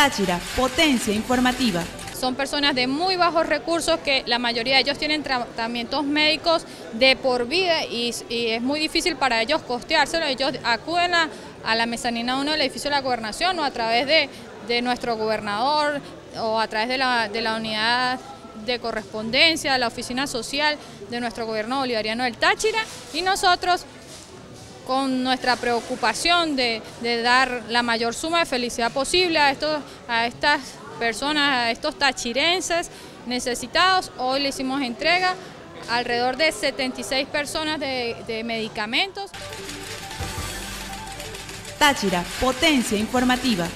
Táchira, potencia informativa. Son personas de muy bajos recursos que la mayoría de ellos tienen tratamientos médicos de por vida y, es muy difícil para ellos costeárselo. Ellos acuden a, la mezanina 1 del edificio de la gobernación o a través de, nuestro gobernador o a través de la, de la unidad de correspondencia, la oficina social de nuestro gobierno bolivariano del Táchira y nosotros con nuestra preocupación de, dar la mayor suma de felicidad posible a, estos, a estas personas, a estos tachirenses necesitados. Hoy le hicimos entrega alrededor de 76 personas de, de medicamentos. Táchira, potencia informativa.